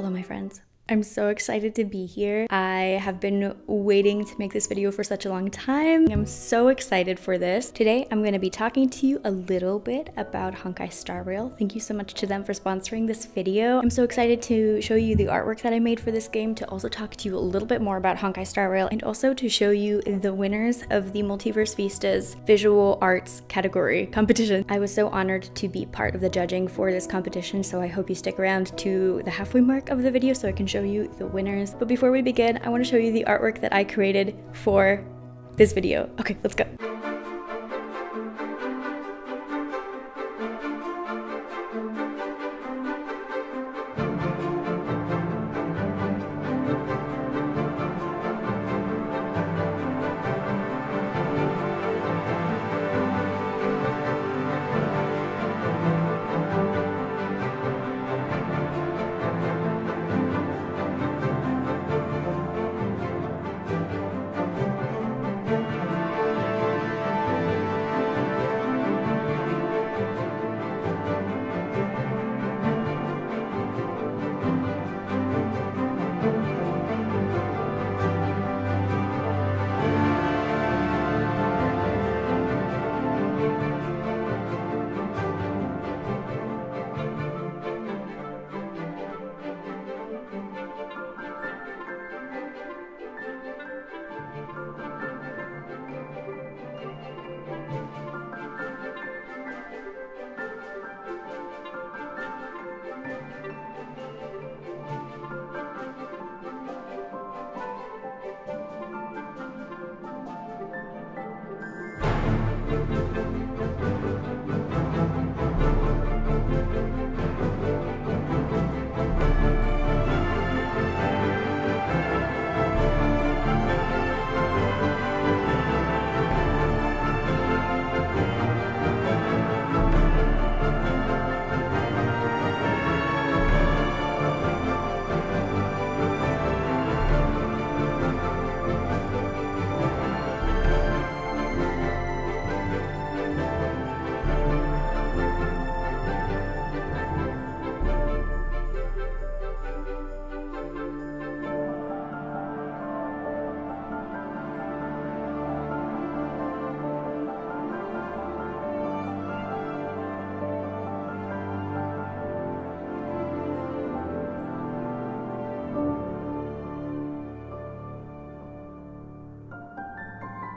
Hello, my friends. I'm so excited to be here. I have been waiting to make this video for such a long time. I'm so excited for this. Today, I'm to be talking to you a little bit about Honkai Star Rail. Thank you so much to them for sponsoring this video. I'm so excited to show you the artwork that I made for this game, to also talk to you a little bit more about Honkai Star Rail, and also to show you the winners of the Multiverse Vistas Visual Arts category competition. I was so honored to be part of the judging for this competition, so I hope you stick around to the halfway mark of the video so I can show show you the winners. But before we begin, I want to show you the artwork that I created for this video. Okay, let's go.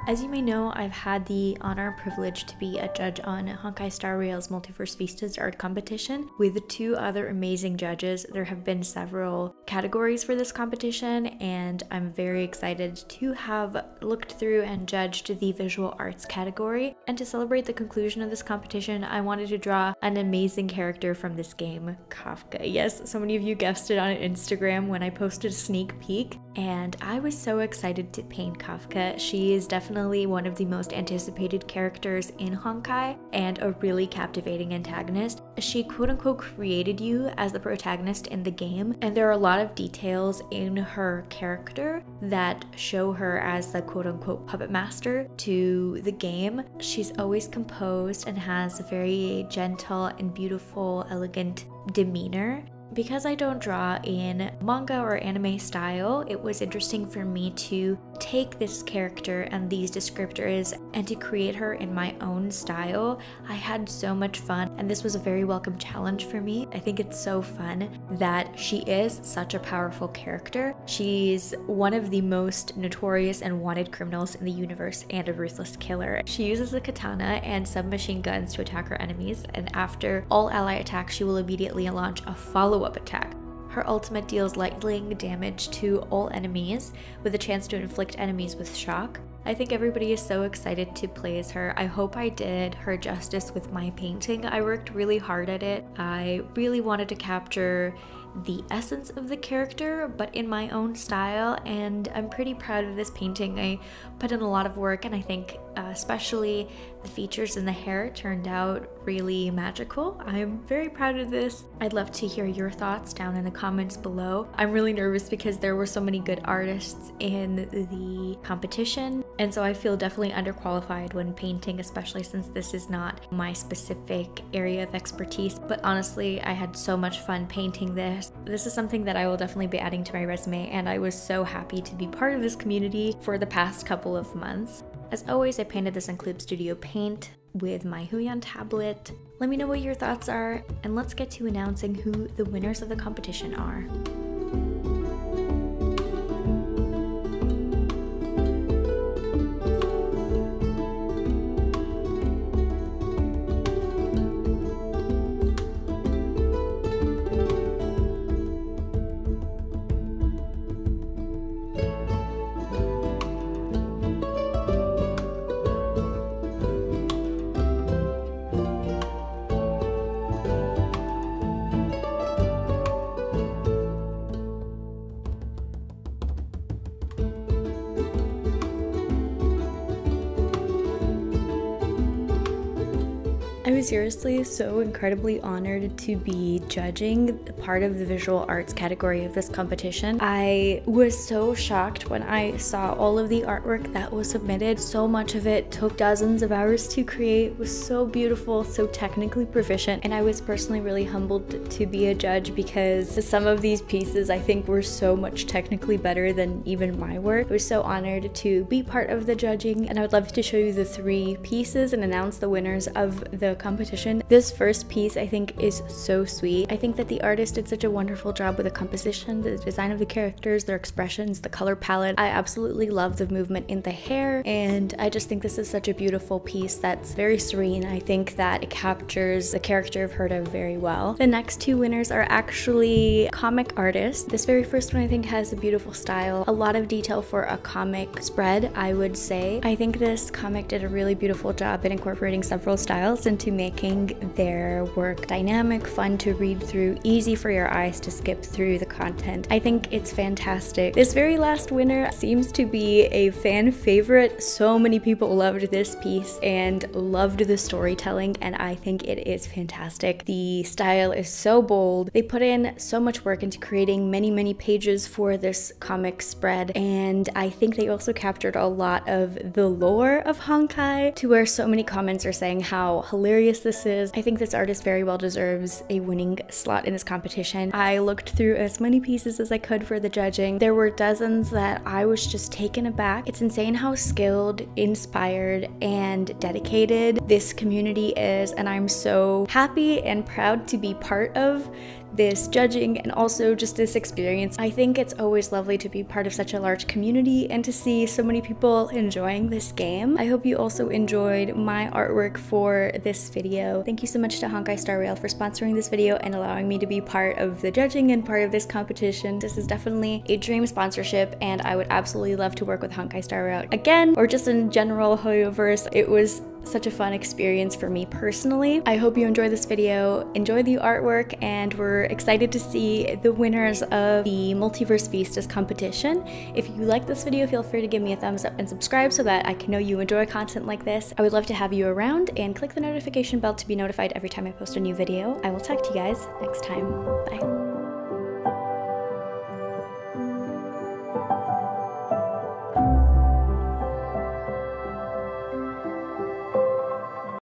As you may know, I've had the honor and privilege to be a judge on Honkai Star Rail's Multiverse Vistas art competition with two other amazing judges. There have been several categories for this competition, and I'm very excited to have looked through and judged the visual arts category. And to celebrate the conclusion of this competition, I wanted to draw an amazing character from this game, Kafka. Yes, so many of you guessed it on Instagram when I posted a sneak peek, and I was so excited to paint Kafka. She is definitely one of the most anticipated characters in Honkai and a really captivating antagonist. She quote unquote created you as the protagonist in the game, and there are a lot of details in her character that show her as the quote unquote puppet master to the game. She's always composed and has a very gentle and beautiful, elegant demeanor. Because I don't draw in manga or anime style, it was interesting for me to take this character and these descriptors and to create her in my own style. I had so much fun, and this was a very welcome challenge for me. I think it's so fun that she is such a powerful character. She's one of the most notorious and wanted criminals in the universe and a ruthless killer. She uses a katana and submachine guns to attack her enemies, and after all ally attacks, she will immediately launch a follow up attack. Her ultimate deals lightning damage to all enemies, with a chance to inflict enemies with shock. I think everybody is so excited to play as her. I hope I did her justice with my painting. I worked really hard at it. I really wanted to capture the essence of the character, but in my own style. And I'm pretty proud of this painting. I put in a lot of work, and I think, uh, especially the features and the hair, turned out really magical. I'm very proud of this. I'd love to hear your thoughts down in the comments below. I'm really nervous because there were so many good artists in the competition, and so I feel definitely underqualified when painting, especially since this is not my specific area of expertise. But honestly, I had so much fun painting this. This is something that I will definitely be adding to my resume, and I was so happy to be part of this community for the past couple of months. As always, I painted this in Clip Studio Paint with my Huion tablet. Let me know what your thoughts are, and let's get to announcing who the winners of the competition are. Seriously so incredibly honored to be judging part of the visual arts category of this competition. I was so shocked when I saw all of the artwork that was submitted. So much of it took dozens of hours to create, it was so beautiful, so technically proficient, and I was personally really humbled to be a judge because some of these pieces I think were so much technically better than even my work. I was so honored to be part of the judging, and I would love to show you the three pieces and announce the winners of the competition. This first piece I think is so sweet. I think that the artist did such a wonderful job with the composition, the design of the characters, their expressions, the color palette. I absolutely love the movement in the hair and I just think this is such a beautiful piece that's very serene. I think that it captures the character of Herta very well. The next two winners are actually comic artists. This very first one I think has a beautiful style, a lot of detail for a comic spread I would say. I think this comic did a really beautiful job in incorporating several styles into making their work dynamic, fun to read through, easy for your eyes to skip through the content. I think it's fantastic. This very last winner seems to be a fan favorite. So many people loved this piece and loved the storytelling, and I think it is fantastic. The style is so bold. They put in so much work into creating many, many pages for this comic spread, and I think they also captured a lot of the lore of Honkai to where so many comments are saying how hilarious this is. I think this artist very well deserves a winning slot in this competition. I looked through as many pieces as I could for the judging. There were dozens that I was just taken aback. It's insane how skilled, inspired, and dedicated this community is, and I'm so happy and proud to be part of this judging and also just this experience. I think it's always lovely to be part of such a large community and to see so many people enjoying this game. I hope you also enjoyed my artwork for this video. Thank you so much to Honkai Star Rail for sponsoring this video and allowing me to be part of the judging and part of this competition. This is definitely a dream sponsorship and I would absolutely love to work with Honkai Star Rail again or just in general Hoyoverse. It was such a fun experience for me personally. I hope you enjoy this video, enjoy the artwork, and we're excited to see the winners of the Multiverse Vistas competition. If you like this video, feel free to give me a thumbs up and subscribe so that I can know you enjoy content like this. I would love to have you around and click the notification bell to be notified every time I post a new video. I will talk to you guys next time. Bye.